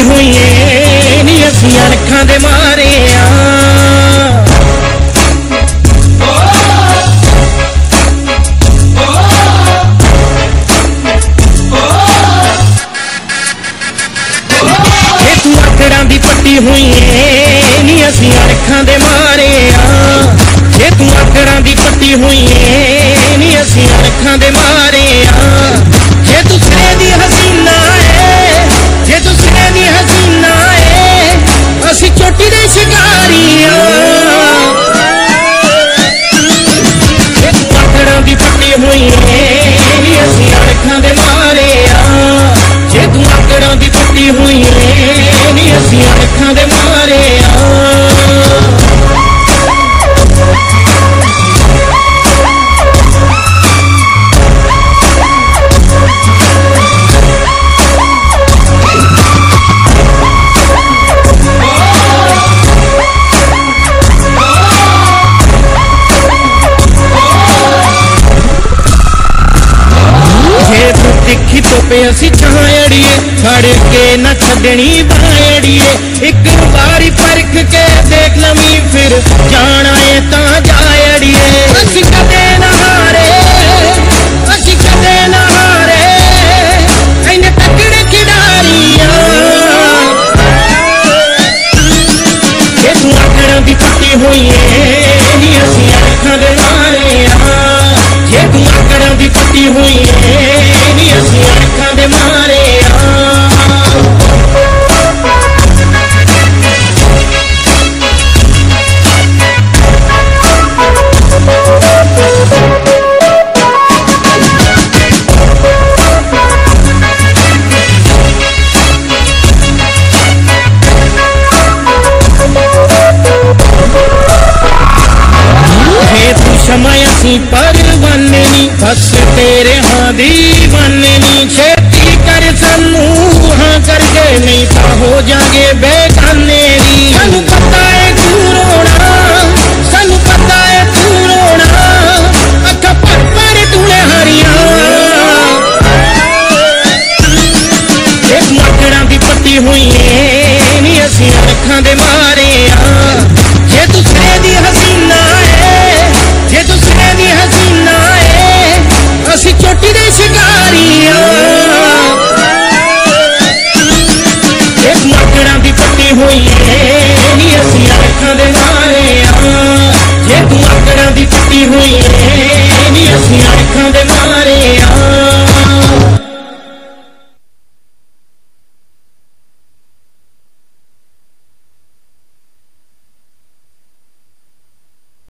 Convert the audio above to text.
ਹੋਈ ਹੋਈਏ ਨੀ ਅਸੀਂ ਅਣਖਾਂ ਦੇ ਮਾਰੇ ਆ। ਦੀ ਪੱਟੀ ਹੋਈਏ ਨੀ ਅਸੀਂ ਅਣਖਾਂ ਦੇ ਮਾਰੇ ਹੋਈ ਏ ਅਸੀਂ ਅੱਖਾਂ ਦੇ ਮਾਰੇ ਆ। ਜੇ ਤੂੰ ਅੱਖਰਾਂ ਦੀ ਪੱਟੀ ਹੋਈ ਤਿੱਖੀ ਅਸੀਂ ਛਾੜੀਏ ਛੜ ਕੇ ਨਾ ਛੱਡਣੀ ਬਾੜੀਏ ਇੱਕ ਵਾਰੀ ਪਰਖ ਕੇ ਦੇਖ ਲਵੀਂ ਫਿਰ ਪਰਵਾਨੇ ਬਸ ਤੇਰੇ ਹਾਂ ਦੀਵਾਨੇ ਨੀ ਛੇਤੀ ਕਰ ਸਾਨੂੰ, ਹਾਂ ਕਰਕੇ ਨਹੀਂ ਤਾਂ ਹੋ ਜਾਗੇ ਬੇਗਾਨੇ ਨੀ ਸਾਨੂੰ ਪਤਾ ਏ ਤੂੰ ਰੋਣਾ ਸਾਨੂੰ ਪਤਾ ਏ ਤੂੰ ਰੋਣਾ ਅੱਖਾਂ ਪਰ ਪਰ ਤੂਨੇ ਹਰੀਆਂ। ਇੱਕ ਮੱਕੜਾਂ ਦੀ ਪੱਤੀ ਹੋਈ ਚੋਟੀ ਦੇ ਦੀ ਪੱਟੀ ਹੋਈ ਏ, ਨੀ ਅਸੀਂ ਅੱਖਾਂ ਦੇ ਮਾਰੇ ਆ ਜੇ ਤੂੰ ਅੱਖਰਾਂ ਦੀ ਪੱਟੀ ਹੋਈ ਏ